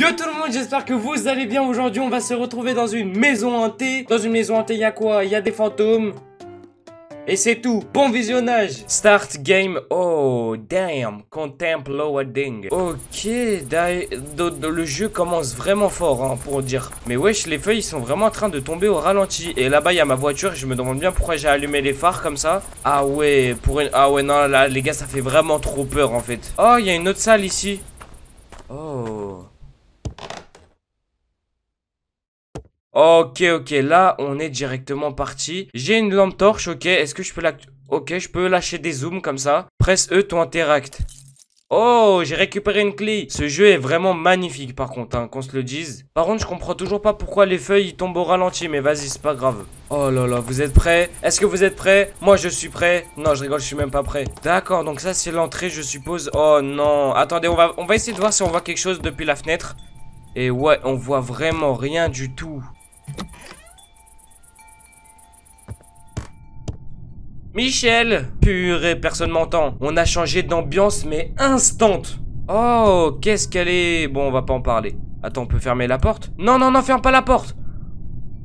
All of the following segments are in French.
Yo tout le monde, j'espère que vous allez bien. Aujourd'hui, on va se retrouver dans une maison hantée. Dans une maison hantée, il y a quoi? Il y a des fantômes. Et c'est tout. Bon visionnage. Start game. Oh, damn. Contemple loading. Ok, le jeu commence vraiment fort, hein, pour dire. Mais wesh, les feuilles sont vraiment en train de tomber au ralenti. Et là-bas, il y a ma voiture. Je me demande bien pourquoi j'ai allumé les phares comme ça. Ah ouais, pour une... Ah ouais, non, les gars, ça fait vraiment trop peur, en fait. Oh, il y a une autre salle ici. Oh. Ok, ok, là, on est directement parti. J'ai une lampe torche, ok. Est-ce que je peux. Ok, je peux lâcher des zooms comme ça. Presse E, ton interact. Oh, j'ai récupéré une clé. Ce jeu est vraiment magnifique, par contre, hein, qu'on se le dise. Par contre, je comprends toujours pas pourquoi les feuilles tombent au ralenti, mais vas-y, c'est pas grave. Oh là là, vous êtes prêts? Est-ce que vous êtes prêts? Moi, je suis prêt. Non, je rigole, je suis même pas prêt. D'accord, donc ça, c'est l'entrée, je suppose. Oh non. Attendez, on va, on va essayer de voir si on voit quelque chose depuis la fenêtre. Et ouais, on voit vraiment rien du tout. Michel Purée, personne m'entend. On a changé d'ambiance, mais instant Oh, qu'est-ce qu'elle est? Bon, on va pas en parler. Attends, on peut fermer la porte? Non, non, non, ferme pas la porte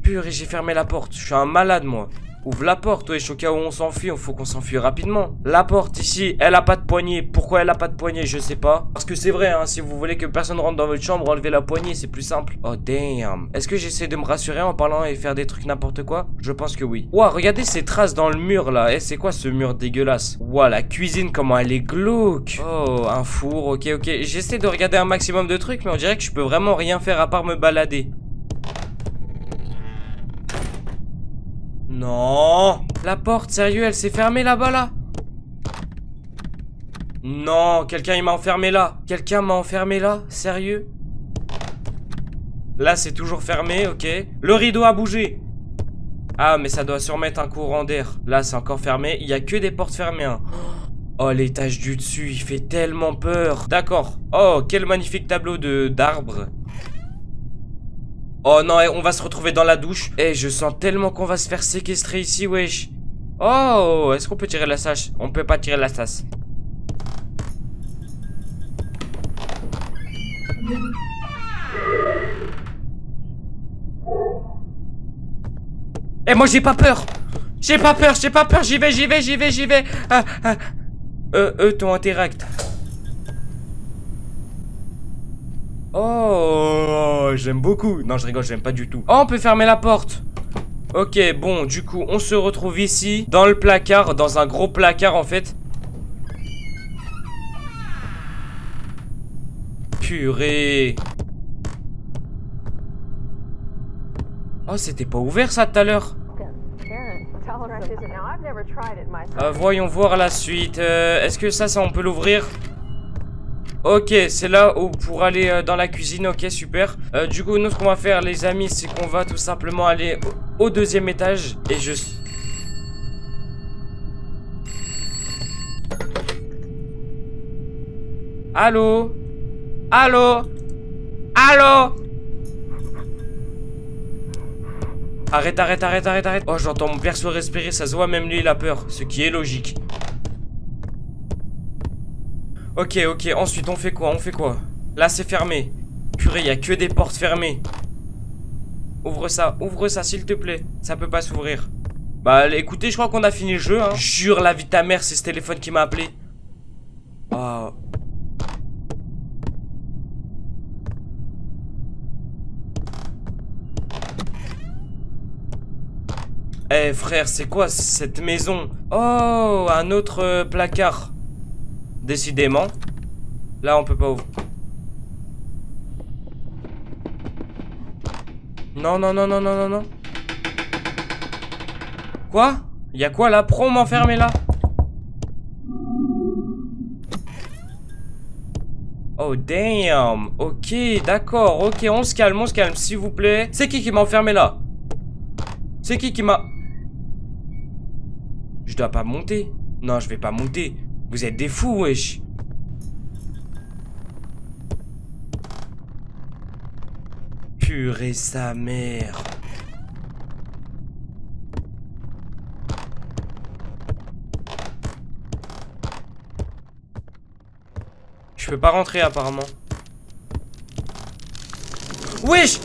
Purée, j'ai fermé la porte. Je suis un malade, moi. Ouvre la porte, wesh, au cas où on s'enfuit, il faut qu'on s'enfuit rapidement. La porte ici, elle a pas de poignée. Pourquoi elle a pas de poignée, je sais pas. Parce que c'est vrai, hein, si vous voulez que personne rentre dans votre chambre, enlevez la poignée, c'est plus simple. Oh damn. Est-ce que j'essaie de me rassurer en parlant et faire des trucs n'importe quoi? Je pense que oui. Ouah, regardez ces traces dans le mur là. Eh, c'est quoi ce mur dégueulasse? Ouah, la cuisine, comment elle est glauque. Oh, un four, ok, ok. J'essaie de regarder un maximum de trucs, mais on dirait que je peux vraiment rien faire à part me balader. Non La porte, sérieux, elle s'est fermée là-bas, là, Non, quelqu'un il m'a enfermé là Quelqu'un m'a enfermé là? Sérieux? Là, c'est toujours fermé, ok. Le rideau a bougé Ah, mais ça doit surmettre un courant d'air. Là, c'est encore fermé. Il y a que des portes fermées, hein. Oh, l'étage du dessus, il fait tellement peur. D'accord. Oh, quel magnifique tableau de d'arbres. Oh non, eh, on va se retrouver dans la douche. Eh, je sens tellement qu'on va se faire séquestrer ici, wesh. Oh, est-ce qu'on peut tirer la sache? On peut pas tirer la sasse. Eh, moi j'ai pas peur J'ai pas peur, j'ai pas peur, j'y vais, j'y vais, j'y vais, j'y vais ah, ah. Euh, euh, ton interact. Oh, j'aime beaucoup. Non, je rigole, j'aime pas du tout. Oh, on peut fermer la porte. Ok, bon, du coup, on se retrouve ici, dans le placard, dans un gros placard, en fait. Purée. Oh, c'était pas ouvert, ça, tout à l'heure. Euh, voyons voir la suite. Euh, est-ce que ça, ça, on peut l'ouvrir Ok, c'est là où pour aller euh, dans la cuisine, ok, super. Euh, du coup, nous, ce qu'on va faire, les amis, c'est qu'on va tout simplement aller au, deuxième étage. Et je... Allô? Allô? Allô? Arrête, arrête, arrête, arrête, arrête. Oh, j'entends mon perso respirer, ça se voit, même lui, il a peur. Ce qui est logique. Ok, ok, ensuite on fait quoi On fait quoi? Là c'est fermé. Purée, il a que des portes fermées. Ouvre ça, ouvre ça s'il te plaît. Ça peut pas s'ouvrir. Bah écoutez, je crois qu'on a fini le jeu. Hein. Jure la vie ta mère, c'est ce téléphone qui m'a appelé. Oh. Eh frère, c'est quoi cette maison? Oh, un autre euh, placard. Décidément. Là, on peut pas ouvrir. Non, non, non, non, non, non, non. Quoi? Y'a quoi là? Pro m'enfermer là Oh damn Ok, d'accord, ok, on se calme, on se calme, s'il vous plaît. C'est qui qui m'a enfermé là? C'est qui qui m'a... Je dois pas monter. Non, je vais pas monter. Vous êtes des fous, wesh. Purée sa mère. Je peux pas rentrer apparemment. Wesh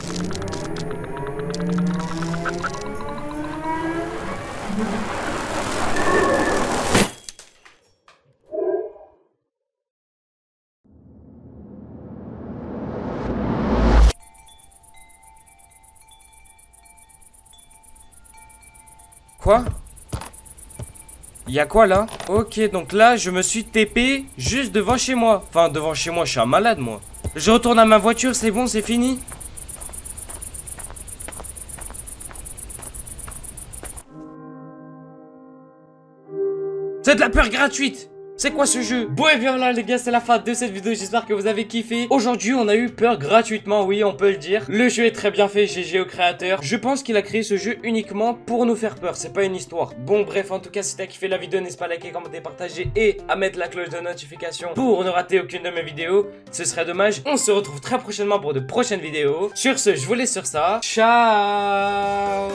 Quoi? Il y a quoi là? Ok, donc là, je me suis TP juste devant chez moi. Enfin, devant chez moi, je suis un malade, moi. Je retourne à ma voiture, c'est bon, c'est fini C'est de la peur gratuite c'est quoi ce jeu? Bon et bien là les gars c'est la fin de cette vidéo J'espère que vous avez kiffé. Aujourd'hui on a eu peur gratuitement Oui on peut le dire. Le jeu est très bien fait GG au créateur. Je pense qu'il a créé ce jeu uniquement pour nous faire peur C'est pas une histoire. Bon bref en tout cas si t'as kiffé la vidéo N'hésite pas à liker, commenter, partager Et à mettre la cloche de notification Pour ne rater aucune de mes vidéos. Ce serait dommage. On se retrouve très prochainement pour de prochaines vidéos. Sur ce je vous laisse sur ça. Ciao